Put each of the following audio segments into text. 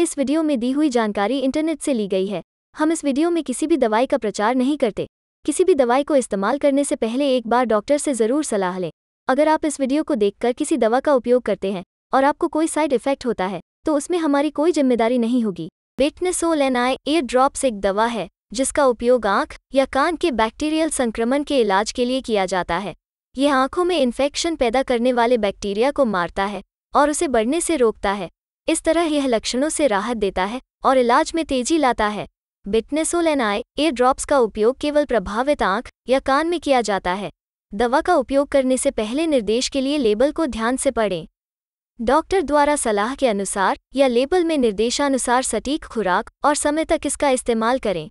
इस वीडियो में दी हुई जानकारी इंटरनेट से ली गई है। हम इस वीडियो में किसी भी दवाई का प्रचार नहीं करते। किसी भी दवाई को इस्तेमाल करने से पहले एक बार डॉक्टर से ज़रूर सलाह लें। अगर आप इस वीडियो को देखकर किसी दवा का उपयोग करते हैं और आपको कोई साइड इफ़ेक्ट होता है तो उसमें हमारी कोई ज़िम्मेदारी नहीं होगी। Betnesol N eye ear drops एक दवा है, जिसका उपयोग आँख या कान के बैक्टीरियल संक्रमण के इलाज के लिए किया जाता है। यह आँखों में इन्फेक्शन पैदा करने वाले बैक्टीरिया को मारता है और उसे बढ़ने से रोकता है। इस तरह यह लक्षणों से राहत देता है और इलाज में तेज़ी लाता है। Betnesol N eye ear drops का उपयोग केवल प्रभावित आँख या कान में किया जाता है। दवा का उपयोग करने से पहले निर्देश के लिए लेबल को ध्यान से पढ़ें। डॉक्टर द्वारा सलाह के अनुसार या लेबल में निर्देशानुसार सटीक खुराक और समय तक इसका इस्तेमाल करें।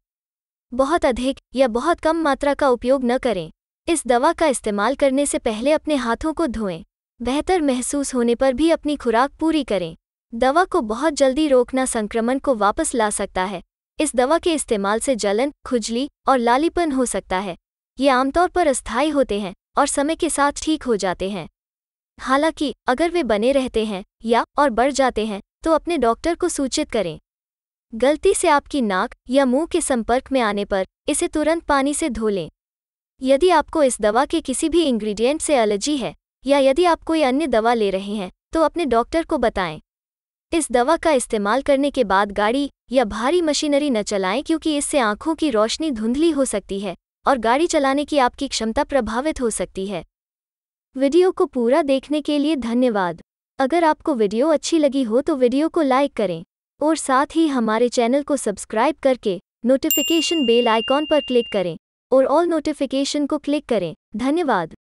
बहुत अधिक या बहुत कम मात्रा का उपयोग न करें। इस दवा का इस्तेमाल करने से पहले अपने हाथों को धोएँ। बेहतर महसूस होने पर भी अपनी खुराक पूरी करें। दवा को बहुत जल्दी रोकना संक्रमण को वापस ला सकता है। इस दवा के इस्तेमाल से जलन, खुजली और लालीपन हो सकता है। ये आमतौर पर अस्थायी होते हैं और समय के साथ ठीक हो जाते हैं। हालाँकि, अगर वे बने रहते हैं या और बढ़ जाते हैं तो अपने डॉक्टर को सूचित करें। गलती से आपकी नाक या मुँह के संपर्क में आने पर इसे तुरंत पानी से धो लें। यदि आपको इस दवा के किसी भी इंग्रेडिएंट से एलर्जी है या यदि आप कोई अन्य दवा ले रहे हैं तो अपने डॉक्टर को बताएँ। इस दवा का इस्तेमाल करने के बाद गाड़ी या भारी मशीनरी न चलाएँ क्योंकि इससे आँखों की रोशनी धुंधली हो सकती है और गाड़ी चलाने की आपकी क्षमता प्रभावित हो सकती है। वीडियो को पूरा देखने के लिए धन्यवाद। अगर आपको वीडियो अच्छी लगी हो तो वीडियो को लाइक करें और साथ ही हमारे चैनल को सब्सक्राइब करके नोटिफिकेशन बेल आइकॉन पर क्लिक करें और ऑल नोटिफिकेशन को क्लिक करें। धन्यवाद।